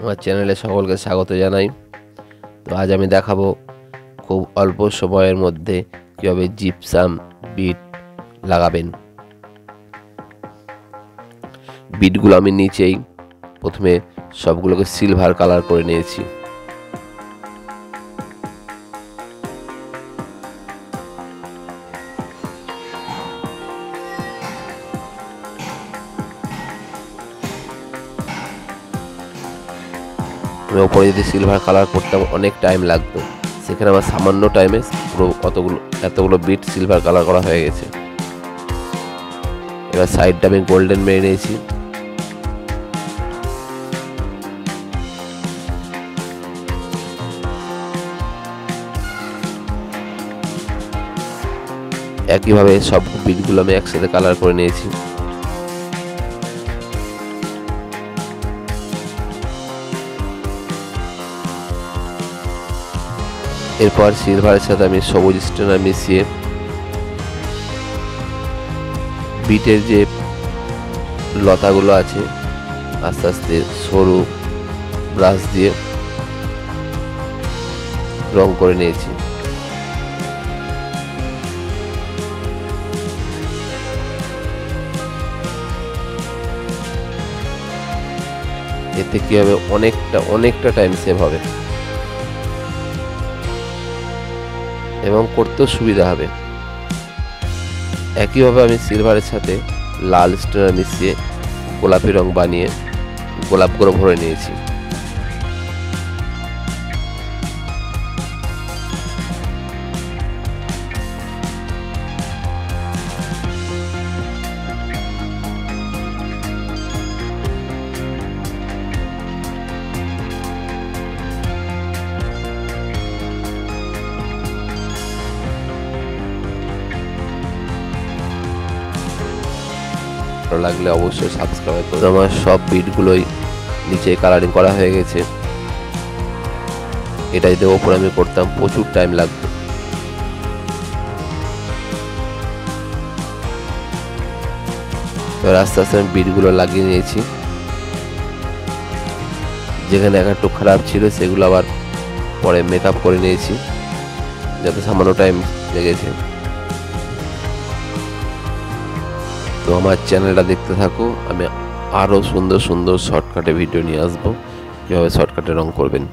আমার চ্যানেলে সকলকে স্বাগত জানাই। তো আজ আমি দেখাবো খুব অল্প সময়ের মধ্যে কীভাবে জিপসাম বিট লাগাবেন। বিটগুলো আমি নিচেই প্রথমে সবগুলোকে সিলভার কালার করে নিয়েছি। আমি ওপরে যদি সিলভার কালার করতাম অনেক টাইম লাগতো। সেখানে আমার সামান্য টাইমে পুরো অতগুলো এতগুলো বিট সিলভার কালার করা হয়ে গেছে। এবার সাইডটা আমি গোল্ডেন মেরে নিয়েছি। একইভাবে সব বিটগুলো আমি একসাথে কালার করে নিয়েছি। এরপর সিলভারের সাথে আমি সবুজ স্টোনার মিশিয়ে বিটের যে লতাগুলো আছে, আস্তে আস্তে সরু ব্রাশ দিয়ে রং করে নিয়েছি। এতে কি হবে? অনেকটা অনেকটা টাইম সেভ হবে। এবং করতেও সুবিধা হবে। একইভাবে আমি সিলভারের সাথে লাল স্টোনার মিশিয়ে গোলাপি রং বানিয়ে গোলাপ গোলাপগুলো ভরে নিয়েছি। ভালো লাগলে অবশ্যই সাবস্ক্রাইব করুন। আমার সব বিটগুলোই নিচে কালারিং করা হয়ে গেছে। এটা যদি ওপরে আমি করতাম, প্রচুর টাইম লাগতো। এবার আস্তে আস্তে আমি বিটগুলো লাগিয়ে নিয়েছি। যেখানে এক একটু খারাপ ছিল, সেগুলো আবার পরে মেকআপ করে নিয়েছি, যাতে সামান্য টাইম লেগেছে। তো আমার চ্যানেলটা দেখতে থাকো। আমি আরও সুন্দর সুন্দর শর্টকাটে ভিডিও নিয়ে আসব। কীভাবে শর্টকাটে রং করবেন?